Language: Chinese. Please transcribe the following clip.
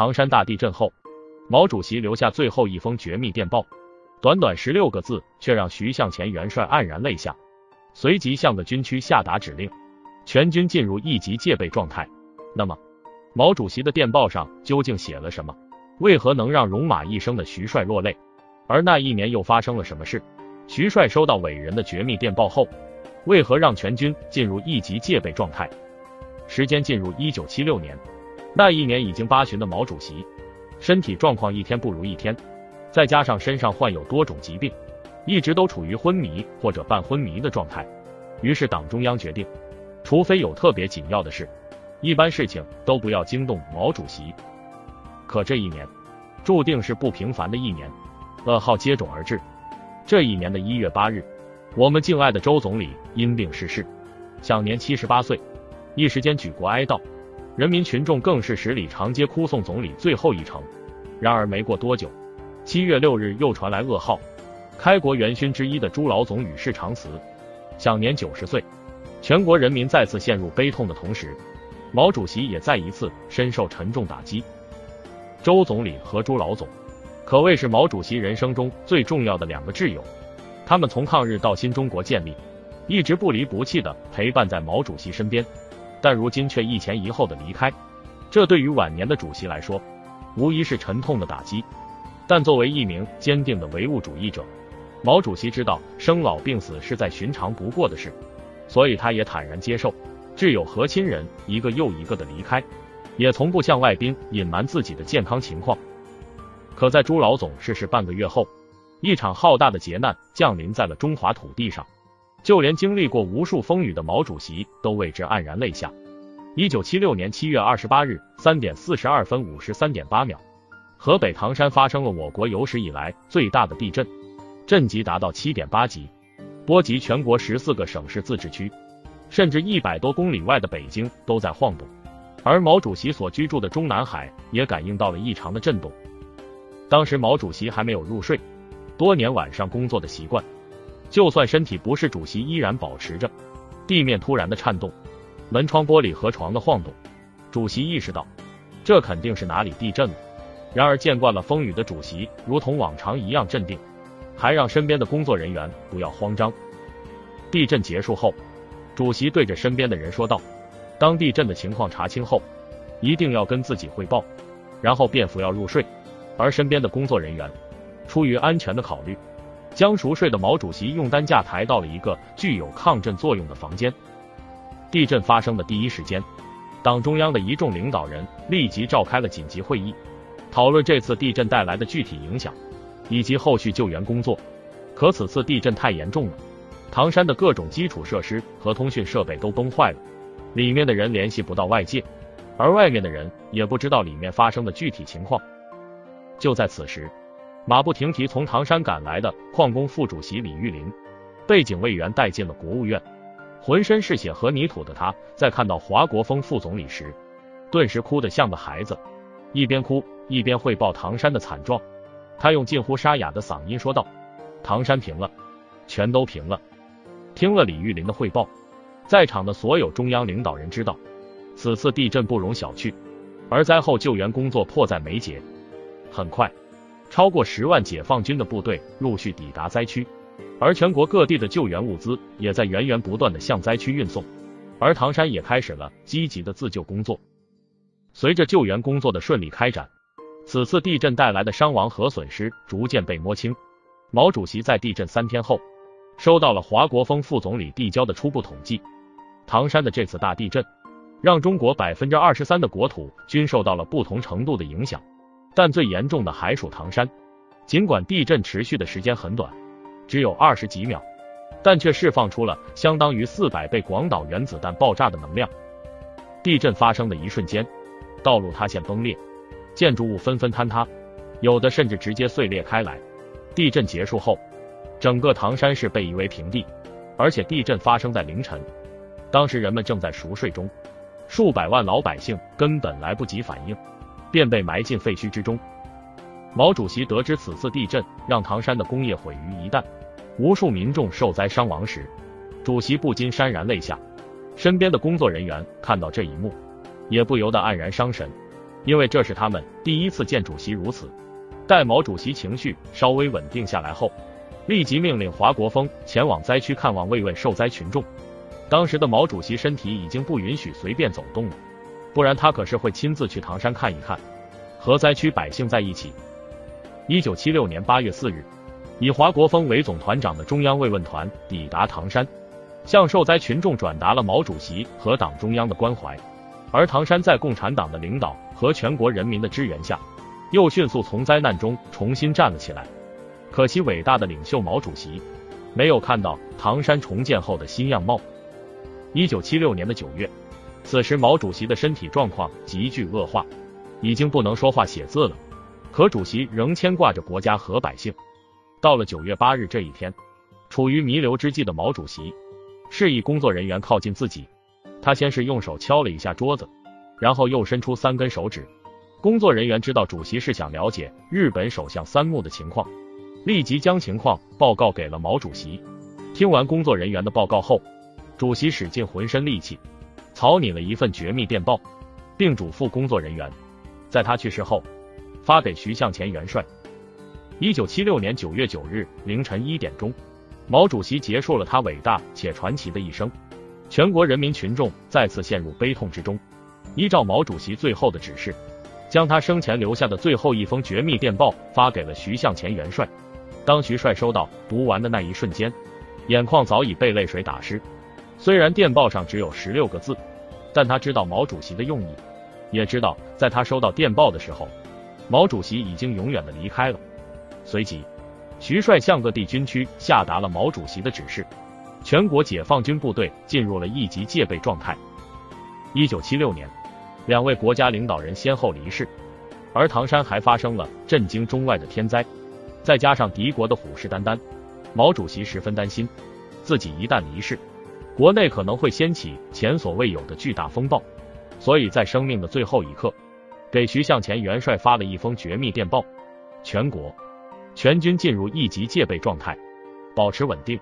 唐山大地震后，毛主席留下最后一封绝密电报，短短十六个字，却让徐向前元帅黯然泪下。随即向各军区下达指令，全军进入一级戒备状态。那么，毛主席的电报上究竟写了什么？为何能让戎马一生的徐帅落泪？而那一年又发生了什么事？徐帅收到伟人的绝密电报后，为何让全军进入一级戒备状态？时间进入一九七六年，那一年已经八旬的毛主席，身体状况一天不如一天，再加上身上患有多种疾病。一直都处于昏迷或者半昏迷的状态，于是党中央决定，除非有特别紧要的事，一般事情都不要惊动毛主席。可这一年注定是不平凡的一年，噩耗接踵而至。这一年的一月八日，我们敬爱的周总理因病逝世，享年七十八岁，一时间举国哀悼，人民群众更是十里长街哭送总理最后一程。然而没过多久，七月六日又传来噩耗。开国元勋之一的朱老总与世长辞，享年九十岁。全国人民再次陷入悲痛的同时，毛主席也再一次深受沉重打击。周总理和朱老总可谓是毛主席人生中最重要的两个挚友，他们从抗日到新中国建立，一直不离不弃的陪伴在毛主席身边，但如今却一前一后的离开，这对于晚年的主席来说，无疑是沉痛的打击。但作为一名坚定的唯物主义者，毛主席知道生老病死是再寻常不过的事，所以他也坦然接受挚友和亲人一个又一个的离开，也从不向外宾隐瞒自己的健康情况。可在朱老总逝世半个月后，一场浩大的劫难降临在了中华土地上，就连经历过无数风雨的毛主席都为之黯然泪下。一九七六年七月二十八日三点四十二分五十三点八秒，河北唐山发生了我国有史以来最大的地震。震级达到七点八级，波及全国十四个省市自治区，甚至一百多公里外的北京都在晃动。而毛主席所居住的中南海也感应到了异常的震动。当时毛主席还没有入睡，多年晚上工作的习惯，就算身体不适，主席依然保持着。地面突然的颤动，门窗玻璃和床的晃动，主席意识到这肯定是哪里地震了。然而见惯了风雨的主席，如同往常一样镇定。还让身边的工作人员不要慌张。地震结束后，主席对着身边的人说道：“当地震的情况查清后，一定要跟自己汇报，然后便服药入睡。”而身边的工作人员出于安全的考虑，将熟睡的毛主席用担架抬到了一个具有抗震作用的房间。地震发生的第一时间，党中央的一众领导人立即召开了紧急会议，讨论这次地震带来的具体影响。以及后续救援工作，可此次地震太严重了，唐山的各种基础设施和通讯设备都崩坏了，里面的人联系不到外界，而外面的人也不知道里面发生的具体情况。就在此时，马不停蹄从唐山赶来的矿工副主席李玉林，被警卫员带进了国务院，浑身是血和泥土的他，在看到华国锋副总理时，顿时哭得像个孩子，一边哭一边汇报唐山的惨状。他用近乎沙哑的嗓音说道：“唐山平了，全都平了。”听了李玉林的汇报，在场的所有中央领导人知道，此次地震不容小觑，而灾后救援工作迫在眉睫。很快，超过十万解放军的部队陆续抵达灾区，而全国各地的救援物资也在源源不断的向灾区运送，而唐山也开始了积极的自救工作。随着救援工作的顺利开展。此次地震带来的伤亡和损失逐渐被摸清。毛主席在地震三天后，收到了华国锋副总理递交的初步统计。唐山的这次大地震，让中国百分之二十三的国土均受到了不同程度的影响，但最严重的还属唐山。尽管地震持续的时间很短，只有二十几秒，但却释放出了相当于四百倍广岛原子弹爆炸的能量。地震发生的一瞬间，道路塌陷崩裂。建筑物纷纷坍塌，有的甚至直接碎裂开来。地震结束后，整个唐山市被夷为平地，而且地震发生在凌晨，当时人们正在熟睡中，数百万老百姓根本来不及反应，便被埋进废墟之中。毛主席得知此次地震让唐山的工业毁于一旦，无数民众受灾伤亡时，主席不禁潸然泪下。身边的工作人员看到这一幕，也不由得黯然伤神。因为这是他们第一次见主席如此。待毛主席情绪稍微稳定下来后，立即命令华国锋前往灾区看望慰问受灾群众。当时的毛主席身体已经不允许随便走动了，不然他可是会亲自去唐山看一看，和灾区百姓在一起。一九七六年八月四日，以华国锋为总团长的中央慰问团抵达唐山，向受灾群众转达了毛主席和党中央的关怀。而唐山在共产党的领导和全国人民的支援下，又迅速从灾难中重新站了起来。可惜伟大的领袖毛主席没有看到唐山重建后的新样貌。一九七六年的九月，此时毛主席的身体状况急剧恶化，已经不能说话写字了。可主席仍牵挂着国家和百姓。到了九月八日这一天，处于弥留之际的毛主席示意工作人员靠近自己，他先是用手敲了一下桌子，然后又伸出三根手指。工作人员知道主席是想了解日本首相三木的情况，立即将情况报告给了毛主席。听完工作人员的报告后，主席使尽浑身力气，草拟了一份绝密电报，并嘱咐工作人员，在他去世后发给徐向前元帅。一九七六年九月九日凌晨一点钟，毛主席结束了他伟大且传奇的一生，全国人民群众再次陷入悲痛之中。依照毛主席最后的指示，将他生前留下的最后一封绝密电报发给了徐向前元帅。当徐帅收到读完的那一瞬间，眼眶早已被泪水打湿。虽然电报上只有十六个字，但他知道毛主席的用意，也知道在他收到电报的时候，毛主席已经永远的离开了。随即，徐帅向各地军区下达了毛主席的指示，全国解放军部队进入了一级戒备状态。一九七六年，两位国家领导人先后离世，而唐山还发生了震惊中外的天灾，再加上敌国的虎视眈眈，毛主席十分担心，自己一旦离世。国内可能会掀起前所未有的巨大风暴，所以在生命的最后一刻，给徐向前元帅发了一封绝密电报：全国全军进入一级戒备状态，保持稳定。